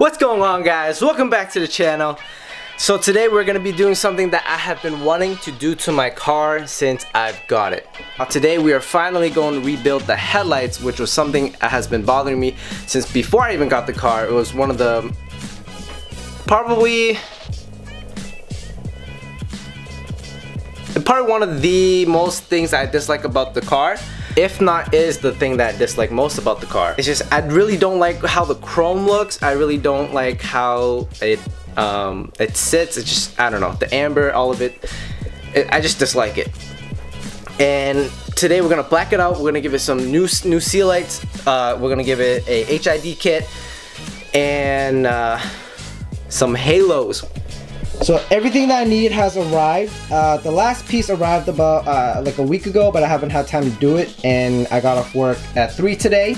What's going on guys? Welcome back to the channel. So today we're to be doing something that I have been wanting to do to my car since I've got it. Now today we are finally going to rebuild the headlights which was something that has been bothering me since before I even got the car. It was one of the probably probably one of the most things I dislike about the car if not is the thing that I dislike most about the car. It's just I really don't like how the chrome looks. I really don't like how it um, it sits. It's just I don't know the amber, all of it. it I just dislike it. And today we're gonna black it out. We're gonna give it some new new C-lights. Uh, we're gonna give it a HID kit and uh, some halos. So everything that I need has arrived. Uh, the last piece arrived about uh, like a week ago, but I haven't had time to do it. And I got off work at 3 today.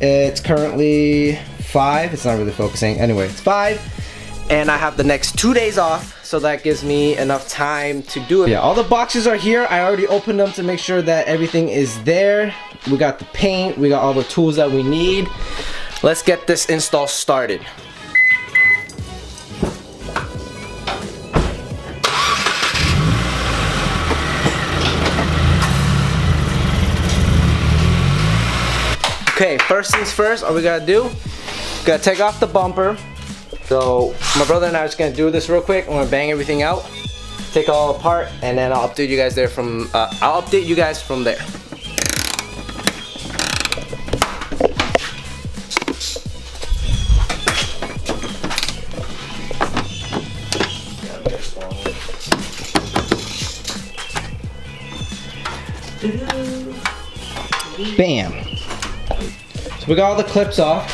It's currently 5. It's not really focusing. Anyway, it's 5. And I have the next two days off. So that gives me enough time to do it. Yeah, all the boxes are here. I already opened them to make sure that everything is there. We got the paint. We got all the tools that we need. Let's get this install started. First things first, all we gotta do, gotta take off the bumper. So my brother and I are just gonna do this real quick. I'm gonna bang everything out, take it all apart, and then I'll update you guys there from, uh, I'll update you guys from there. Bam we got all the clips off.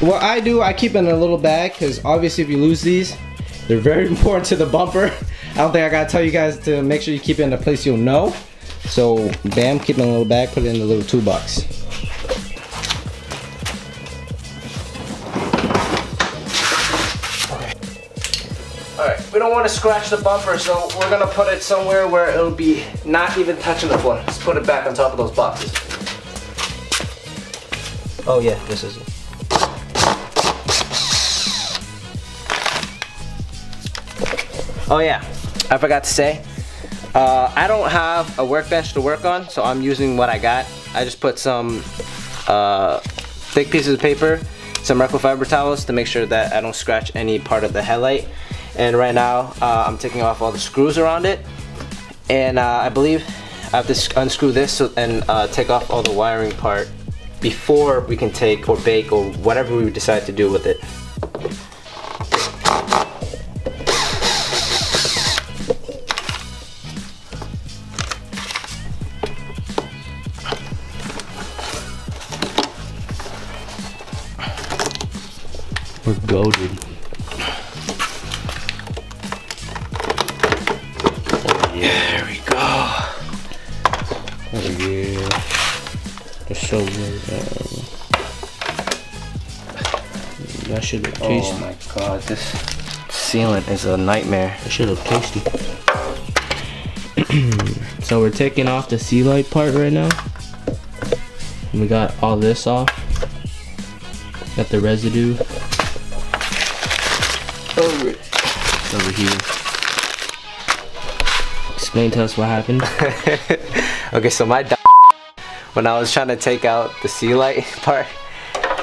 What I do, I keep in a little bag because obviously if you lose these, they're very important to the bumper. I don't think I gotta tell you guys to make sure you keep it in a place you'll know. So bam, keep it in a little bag, put it in the little toolbox. Alright, we don't want to scratch the bumper, so we're gonna put it somewhere where it'll be not even touching the floor. Let's put it back on top of those boxes. Oh yeah, this is it. Oh yeah, I forgot to say, uh, I don't have a workbench to work on, so I'm using what I got. I just put some uh, thick pieces of paper, some microfiber towels to make sure that I don't scratch any part of the headlight. And right now, uh, I'm taking off all the screws around it. And uh, I believe I have to unscrew this and uh, take off all the wiring part before we can take or bake or whatever we decide to do with it. We're goaded. Sealant is a nightmare. That should look tasty. so we're taking off the C-light part right now. we got all this off. Got the residue. Over Over here. Explain to us what happened. okay, so my when I was trying to take out the C-light part,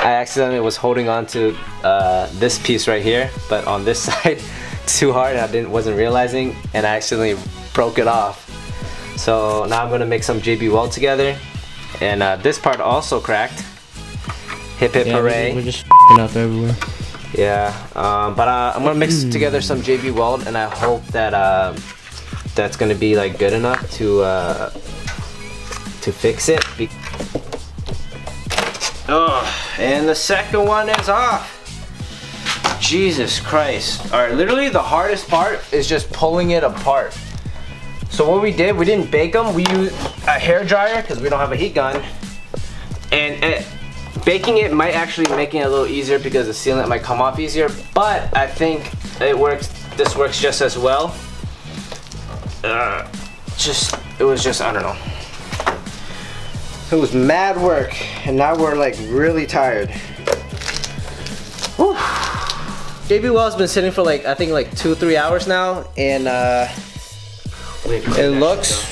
I accidentally was holding on to uh, this piece right here, but on this side too hard and I didn't wasn't realizing and I accidentally broke it off. So now I'm gonna make some JB Weld together and uh, this part also cracked. Hip hip yeah, hooray. We're just up everywhere. Yeah, um, but uh, I'm gonna mix together some JB Weld and I hope that uh, that's gonna be like good enough to uh, to fix it. Oh, and the second one is off. Jesus Christ. All right, literally the hardest part is just pulling it apart. So what we did, we didn't bake them. We used a hair dryer because we don't have a heat gun. And it, baking it might actually make it a little easier because the sealant might come off easier. But I think it works. This works just as well. Uh, just, it was just, I don't know. It was mad work, and now we're like really tired. Whew. JB Weld's been sitting for like I think like two three hours now, and uh, Wait, it looks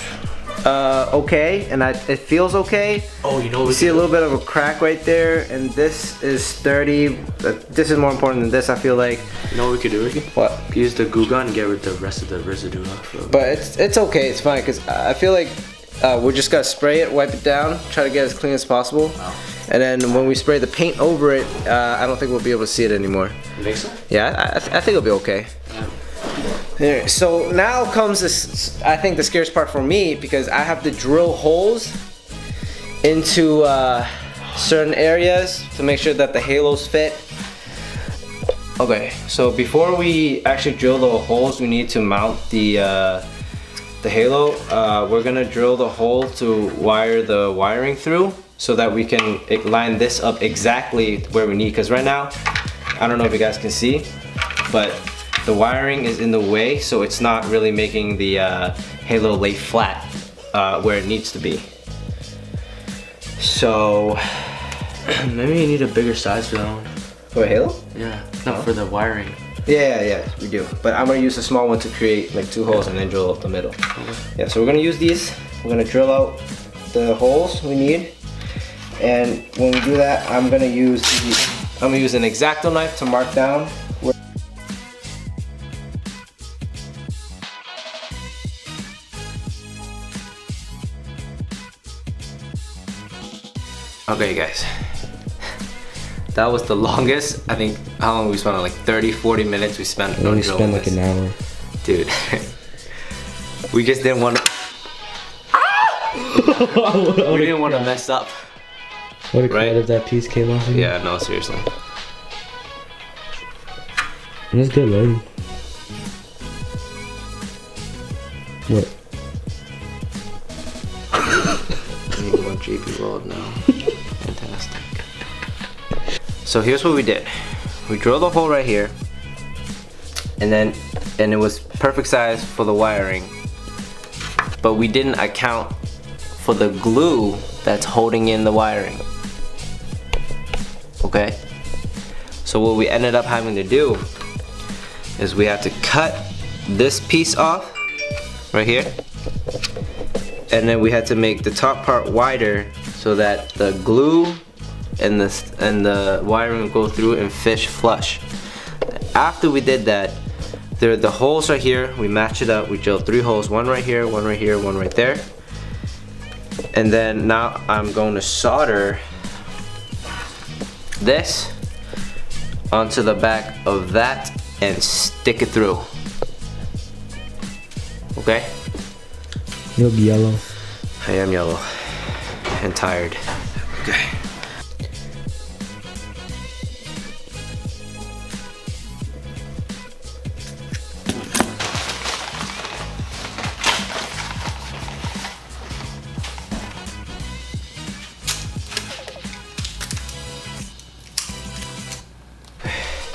uh, okay, and I, it feels okay. Oh, you know what You we see a little bit of a crack right there, and this is sturdy. But this is more important than this, I feel like. You know what we could do, Ricky? What? Use the glue gun and get rid of the rest of the residue off. of- But it's it's okay. It's fine because I feel like uh, we're just gonna spray it, wipe it down, try to get as clean as possible, Wow. and then when we spray the paint over it, uh, I don't think we'll be able to see it anymore. You think so? Yeah, I, I, th- I think it'll be okay. There, so now comes this, I think the scariest part for me because I have to drill holes into uh, certain areas to make sure that the halos fit. Okay, so before we actually drill the holes, we need to mount the uh, the halo. Uh, we're gonna drill the hole to wire the wiring through so that we can line this up exactly where we need. Because right now, I don't know if you guys can see, but the wiring is in the way, so it's not really making the uh, halo lay flat uh, where it needs to be. So, Maybe you need a bigger size for that one. for a halo? Yeah, not for the wiring. Yeah, yeah, yeah, we do. But I'm gonna use a small one to create like two holes and then drill up the middle. Yeah, so we're gonna use these. We're gonna drill out the holes we need. And when we do that, I'm gonna use the, I'm gonna use an X-Acto knife to mark down where Okay guys, that was the longest, I think, how long we spent on like 30, 40 minutes we spent on only drilling spend like this. an hour. Dude, we just didn't want to, we didn't want to mess up. What a Right. if that piece came off. of? Yeah, no, seriously. That's good, Logan. What? I need more JP World now. So here's what we did. We drilled a hole right here. And then, and it was perfect size for the wiring. But we didn't account for the glue that's holding in the wiring. Okay? So what we ended up having to do is we had to cut this piece off right here and then we had to make the top part wider so that the glue and the and the wiring would go through and fish flush. After we did that, there the holes right here. We match it up. We drilled three holes, one right here, one right here, one right there. And then now I'm going to solder this onto the back of that and stick it through. Okay? You look yellow. I am yellow and tired. Okay.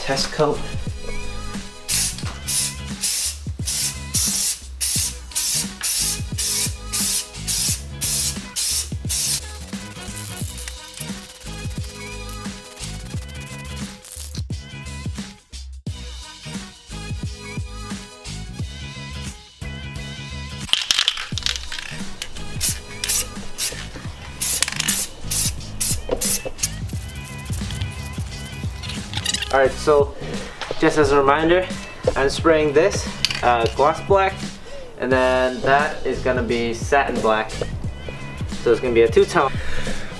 Test coat. Alright, so just as a reminder, I'm spraying this uh, gloss black, and then that is gonna be satin black. So it's gonna be a two-tone.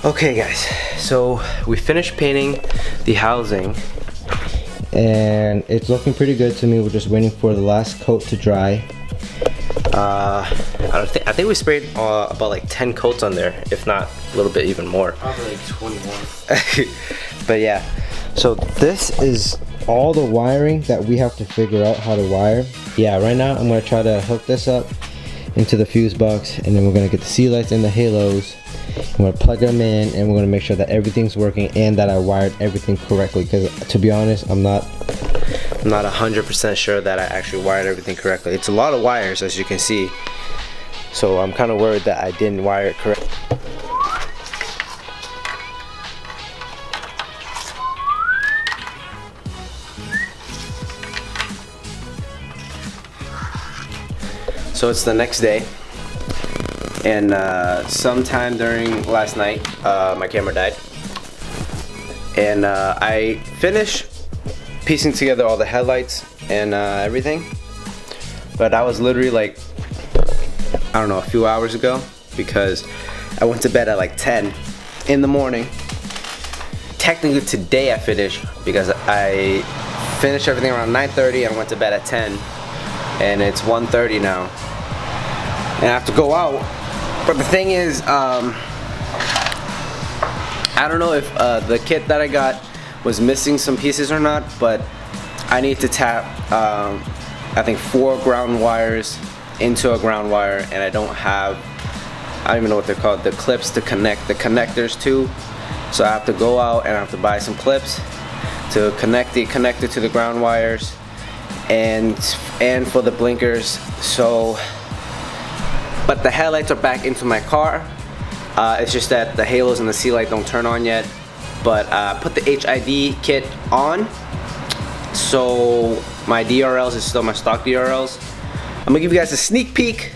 Okay guys, so we finished painting the housing and it's looking pretty good to me. We're just waiting for the last coat to dry. Uh, I, don't thi- I think we sprayed uh, about like 10 coats on there, if not a little bit even more. Probably like 21. but yeah, so this is all the wiring that we have to figure out how to wire. Yeah, right now I'm gonna try to hook this up into the fuse box and then we're gonna get the C-lights and the halos. I'm gonna plug them in and we're gonna make sure that everything's working and that I wired everything correctly because to be honest, I'm not I'm not 100% sure that I actually wired everything correctly. It's a lot of wires as you can see. So I'm kind of worried that I didn't wire it correctly. So it's the next day. And uh, sometime during last night, uh, my camera died. And uh, I finished piecing together all the headlights and uh, everything. But I was literally like, I don't know, a few hours ago because I went to bed at like 10 in the morning. Technically today I finished because I finished everything around 9.30 and went to bed at 10 and it's 1.30 now. And I have to go out. But the thing is um, I don't know if uh, the kit that I got was missing some pieces or not but I need to tap um, I think four ground wires into a ground wire and I don't have I don't even know what they're called the clips to connect the connectors to. So I have to go out and I have to buy some clips to connect the connector to the ground wires and and for the blinkers. So but the headlights are back into my car. Uh, it's just that the halos and the C-light don't turn on yet. But uh, put the HID kit on. So my DRLs is still my stock DRLs I'm gonna give you guys a sneak peek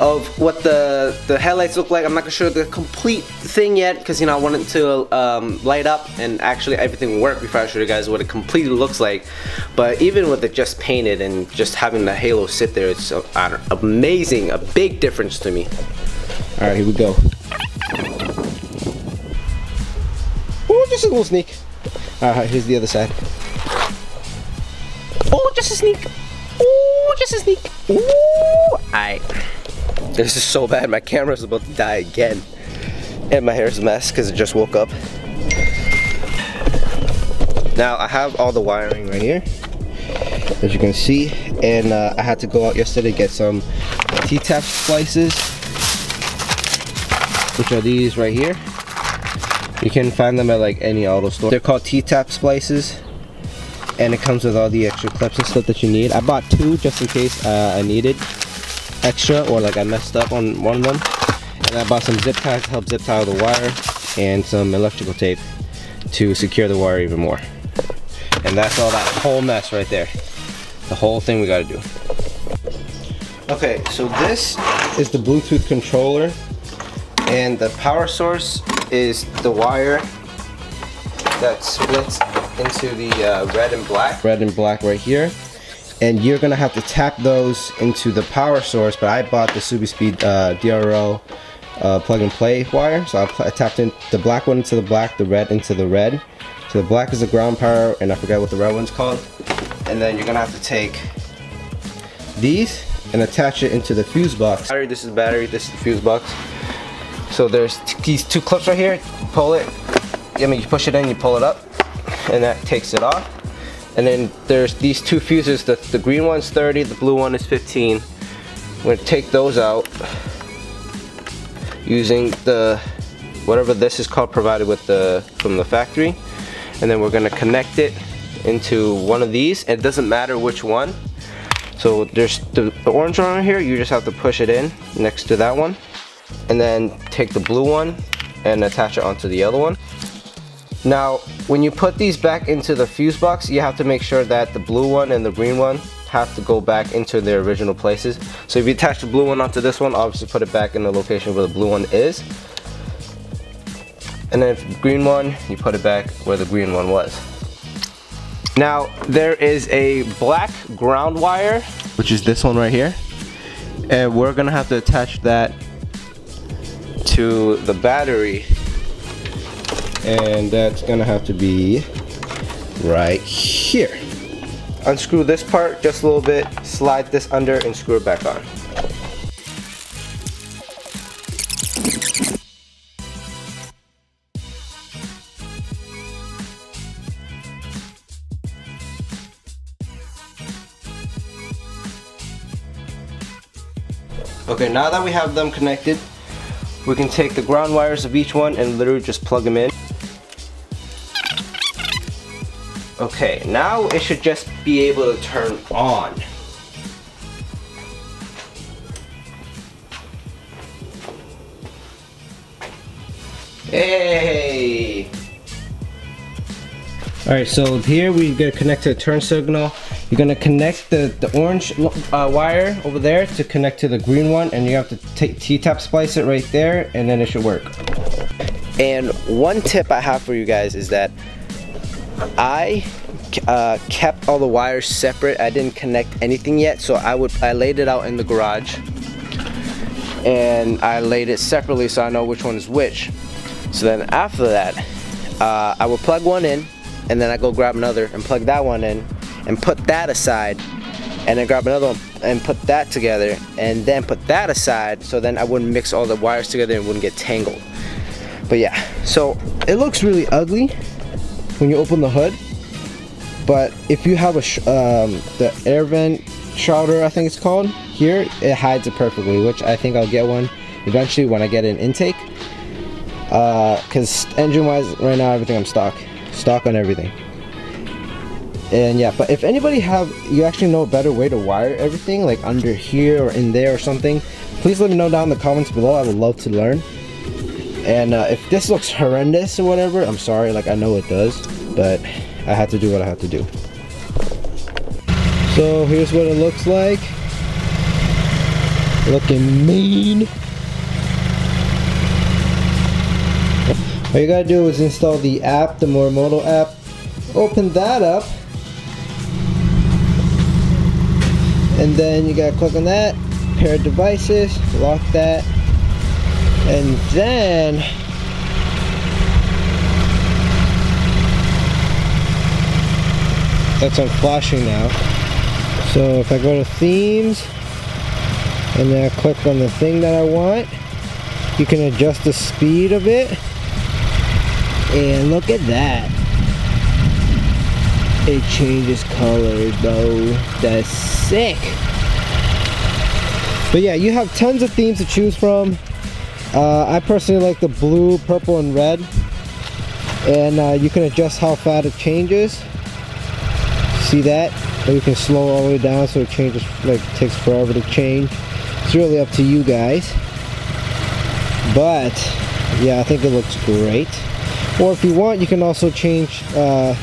of what the, the headlights look like. I'm not gonna show the complete thing yet because you know I want it to um, light up and actually everything work before I show you guys what it completely looks like. But even with it just painted and just having the halo sit there, it's uh, amazing, a big difference to me. All right, here we go. Oh, just a little sneak. All right, here's the other side. Oh, just a sneak. Oh, just a sneak. Ooh. Alright. This is so bad. My camera's about to die again. And my hair's a mess because it just woke up. Now, I have all the wiring right here. As you can see. And uh, I had to go out yesterday to get some T-tap splices. Which are these right here. You can find them at like any auto store. They're called T-tap splices and it comes with all the extra clips and stuff that you need. I bought two just in case uh, I needed extra or like I messed up on one of them. And I bought some zip ties to help zip tie the wire and some electrical tape to secure the wire even more. And that's all that whole mess right there. The whole thing we gotta do. Okay, so this is the Bluetooth controller and the power source is the wire that splits into the uh, red and black. Red and black right here. And you're gonna have to tap those into the power source, but I bought the SubiSpeed uh, DRL uh, plug and play wire. So I, I tapped in the black one into the black, the red into the red. So the black is the ground power, and I forget what the red one's called. And then you're gonna have to take these and attach it into the fuse box. Battery, this is battery, this is the fuse box. So there's these two clips right here. pull it. I mean, you push it in, you pull it up and that takes it off. And then there's these two fuses, the, the green one's 30, the blue one is 15. I'm gonna take those out using the, whatever this is called provided with the, from the factory. And then we're gonna connect it into one of these. It doesn't matter which one. So there's the, the orange one right here, you just have to push it in next to that one. And then take the blue one and attach it onto the other one. Now, when you put these back into the fuse box, you have to make sure that the blue one and the green one have to go back into their original places. So if you attach the blue one onto this one, obviously put it back in the location where the blue one is. And then the green one, you put it back where the green one was. Now, there is a black ground wire, which is this one right here. And we're gonna have to attach that to the battery and that's gonna have to be right here. Unscrew this part just a little bit, slide this under and screw it back on. Okay, now that we have them connected, we can take the ground wires of each one and literally just plug them in. Okay, now it should just be able to turn on. Hey! All right, so here we're gonna connect to the turn signal. You're gonna connect the, the orange uh, wire over there to connect to the green one, and you have to take T-tap splice it right there, and then it should work. And one tip I have for you guys is that I uh, kept all the wires separate. I didn't connect anything yet, so I would I laid it out in the garage, and I laid it separately so I know which one is which. So then after that, uh, I would plug one in, and then I go grab another and plug that one in, and put that aside, and then grab another one and put that together, and then put that aside, so then I wouldn't mix all the wires together and wouldn't get tangled. But yeah, so it looks really ugly when you open the hood, but if you have a um, the air vent shrouder, I think it's called, here, it hides it perfectly, which I think I'll get one eventually when I get an intake. Uh because uh, engine-wise, right now, everything I'm stock. Stock on everything. And yeah, but if anybody have, you actually know a better way to wire everything, like under here or in there or something, please let me know down in the comments below. I would love to learn. And uh, if this looks horrendous or whatever, I'm sorry, like I know it does, but I had to do what I had to do. So here's what it looks like. Looking mean. All you gotta do is install the app, the Morimoto app. Open that up. And then you gotta click on that, pair of devices, lock that, and then that's on flashing now. So if I go to themes and then I click on the thing that I want, you can adjust the speed of it. And look at that. It changes colors, bro. That's sick. But yeah, you have tons of themes to choose from. Uh, I personally like the blue, purple, and red. And uh, you can adjust how fast it changes. See that? Or you can slow all the way down so it changes, like takes forever to change. It's really up to you guys. But, yeah, I think it looks great. Or if you want, you can also change uh,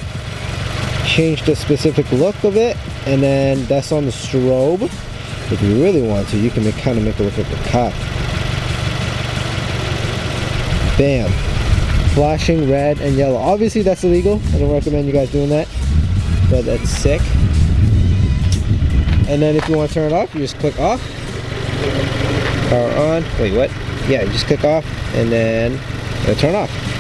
change the specific look of it. And then that's on the strobe. If you really want to, you can make, kind of make it look like a cop. Bam. Flashing red and yellow. Obviously that's illegal. I don't recommend you guys doing that. But that's sick. And then if you want to turn it off, you just click off. Power on. Wait, what? Yeah, you just click off and then it'll turn off.